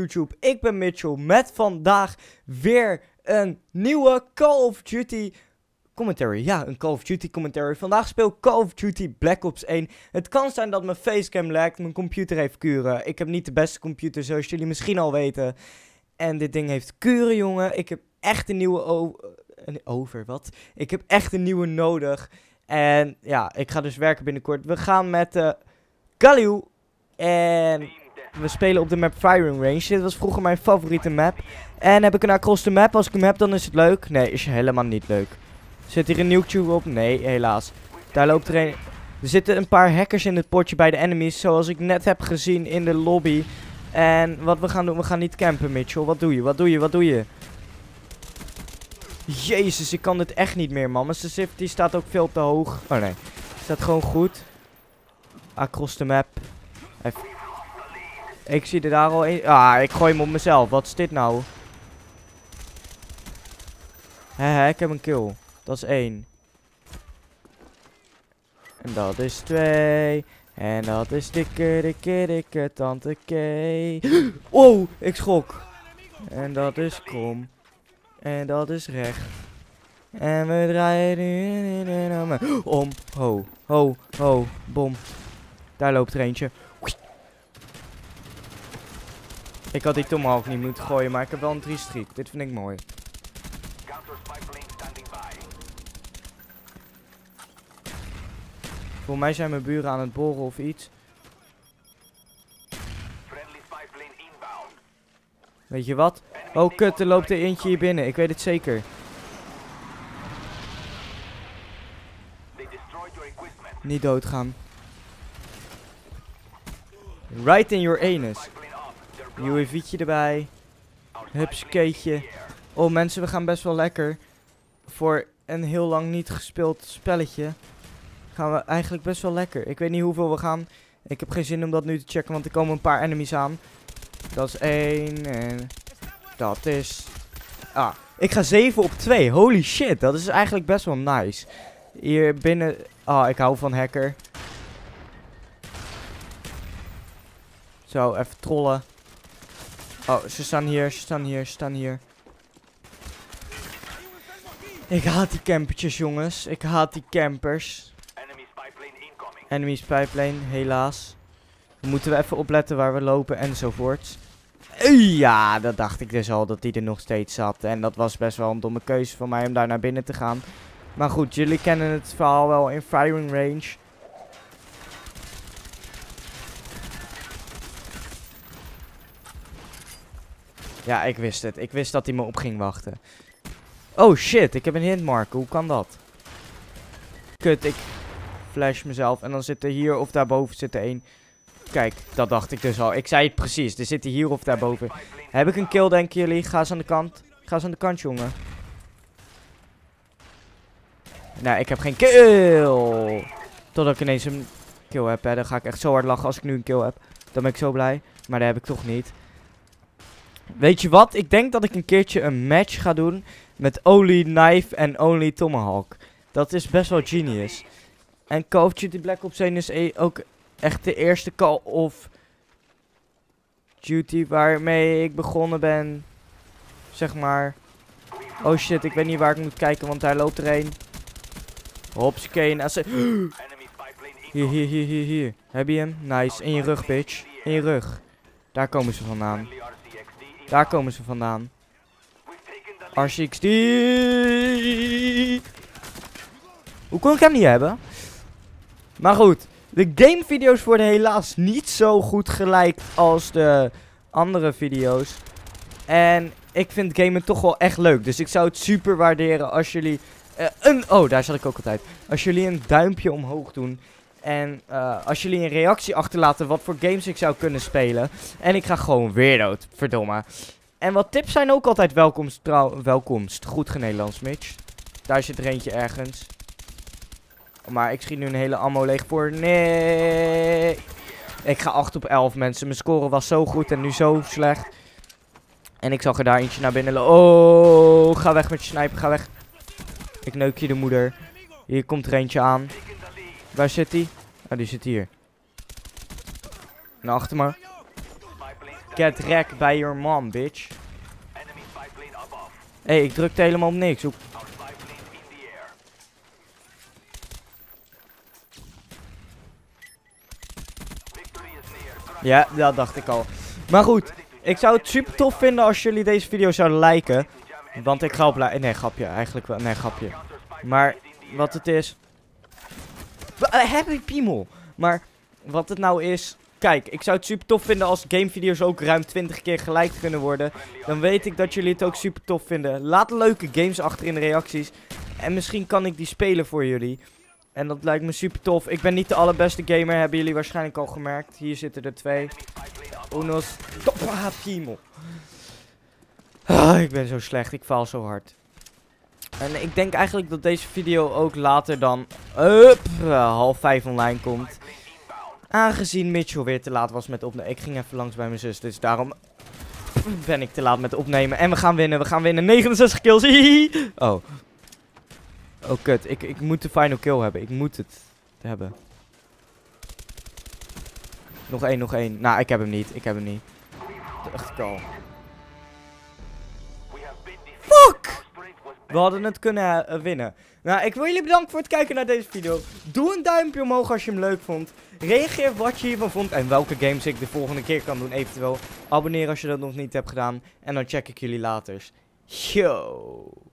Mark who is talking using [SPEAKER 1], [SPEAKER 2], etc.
[SPEAKER 1] YouTube. Ik ben Mitchell met vandaag weer een nieuwe Call of Duty commentary. Ja, een Call of Duty commentary. Vandaag speel Call of Duty Black Ops 1. Het kan zijn dat mijn facecam lagt, mijn computer heeft kuren. Ik heb niet de beste computer zoals jullie misschien al weten. En dit ding heeft kuren, jongen. Ik heb echt een nieuwe over, wat? Ik heb echt een nieuwe nodig. En ja, ik ga dus werken binnenkort. We gaan met uh, Galil. En we spelen op de map Firing Range. Dit was vroeger mijn favoriete map. En heb ik een across the map? Als ik hem heb, dan is het leuk. Nee, is helemaal niet leuk. Zit hier een nuke op? Nee, helaas. Daar loopt er een... Er zitten een paar hackers in het potje bij de enemies. Zoals ik net heb gezien in de lobby. En wat we gaan doen, we gaan niet campen, Mitchell. Wat doe je? Wat doe je? Wat doe je? Jezus, ik kan dit echt niet meer, man. Mijn sensitivity staat ook veel te hoog. Oh nee, staat gewoon goed. Across the map. Even. Ik zie er daar al een. Ah, ik gooi hem op mezelf. Wat is dit nou? Hehe, ik heb een kill. Dat is één. En dat is twee. En dat is dikke, dikke, dikke tante K. Oh, ik schok. En dat is krom. En dat is recht. En we draaien nu om. Ho, ho, ho, bom. Daar loopt er eentje. Ik had die tomahawk niet moeten gooien, maar ik heb wel een 3 streak. Dit vind ik mooi. Voor mij zijn mijn buren aan het boren of iets. Weet je wat? Oh kut, er loopt er eentje hier binnen. Ik weet het zeker. Niet doodgaan. Right in your anus. UAV'tje erbij. Hupskeetje. Oh mensen, we gaan best wel lekker. Voor een heel lang niet gespeeld spelletje. Gaan we eigenlijk best wel lekker. Ik weet niet hoeveel we gaan. Ik heb geen zin om dat nu te checken, want er komen een paar enemies aan. Dat is één en dat is... Ah, ik ga 7 op 2. Holy shit, dat is eigenlijk best wel nice. Hier binnen... Ah, ik hou van hacker. Zo, even trollen. Oh, ze staan hier, ze staan hier, ze staan hier. Ik haat die campertjes, jongens. Ik haat die campers. Enemies pipeline, helaas. Dan moeten we even opletten waar we lopen enzovoorts. Ja, dat dacht ik dus al dat die er nog steeds zat. En dat was best wel een domme keuze van mij om daar naar binnen te gaan. Maar goed, jullie kennen het verhaal wel in firing range. Ja, ik wist het. Ik wist dat hij me op ging wachten. Oh shit, ik heb een hintmarker. Hoe kan dat? Kut, ik flash mezelf. En dan zit er hier of daarboven zit er één. Kijk, dat dacht ik dus al. Ik zei het precies. Er zit hier of daarboven. Heb ik een kill, denken jullie? Ga eens aan de kant. Ga eens aan de kant, jongen. Nee, ik heb geen kill. Totdat ik ineens een kill heb. Hè. Dan ga ik echt zo hard lachen als ik nu een kill heb. Dan ben ik zo blij. Maar dat heb ik toch niet. Weet je wat? Ik denk dat ik een keertje een match ga doen. Met Only Knife en Only Tomahawk. Dat is best wel genius. En Call of Duty Black Ops 1 is e- ook echt de eerste Call of Duty waarmee ik begonnen ben. Zeg maar. Oh shit, ik weet niet waar ik moet kijken, want daar loopt er een. Hopsakee, en Hier, hier, hier, hier, hier. Heb je hem? Nice. In je rug, bitch. In je rug. Daar komen ze vandaan. Daar komen ze vandaan. RCXD. Hoe kon ik hem niet hebben? Maar goed. De gamevideo's worden helaas niet zo goed gelijk als de andere video's. En ik vind gamen toch wel echt leuk. Dus ik zou het super waarderen als jullie... Uh, een, oh, daar zat ik ook altijd. Als jullie een duimpje omhoog doen. En uh, als jullie een reactie achterlaten wat voor games ik zou kunnen spelen. En ik ga gewoon weer dood. Verdomme. En wat tips zijn ook altijd welkomst. Trouw, welkomst. Goed genederlands, Mitch. Daar zit er eentje ergens. Maar ik schiet nu een hele ammo leeg voor. Nee. Ik ga 8 op 11 mensen. Mijn score was zo goed en nu zo slecht. En ik zag er daar eentje naar binnen. Oh, ga weg met je sniper. Ga weg. Ik neuk je de moeder. Hier komt er eentje aan. Waar zit hij? Oh, die zit hier. En achter me. get wrecked by your mom, bitch. Hé, hey, ik drukte helemaal op niks. Ja, dat dacht ik al. Maar goed, ik zou het super tof vinden als jullie deze video zouden liken. Want ik ga op... Nee, grapje. Eigenlijk wel. Nee, grapje. Maar wat het is... Happy piemel. Maar wat het nou is... Kijk, ik zou het super tof vinden als gamevideo's ook ruim 20 keer gelijk kunnen worden. Dan weet ik dat jullie het ook super tof vinden. Laat leuke games achter in de reacties. En misschien kan ik die spelen voor jullie. En dat lijkt me super tof. Ik ben niet de allerbeste gamer, hebben jullie waarschijnlijk al gemerkt. Hier zitten er twee. Unos. Ah, piemel. Ah, ik ben zo slecht, ik faal zo hard. En ik denk eigenlijk dat deze video ook later dan up, uh, half vijf online komt. Aangezien Mitchell weer te laat was met opnemen. Ik ging even langs bij mijn zus, dus daarom ben ik te laat met opnemen. En we gaan winnen, we gaan winnen. 69 kills. oh. Oh kut, ik, ik moet de final kill hebben. Ik moet het hebben. Nog één, nog één. Nou, ik heb hem niet. Ik heb hem niet. Echt al. We hadden het kunnen uh, winnen. Nou, ik wil jullie bedanken voor het kijken naar deze video. Doe een duimpje omhoog als je hem leuk vond. Reageer wat je hiervan vond en welke games ik de volgende keer kan doen eventueel. Abonneer als je dat nog niet hebt gedaan. En dan check ik jullie later. Yo!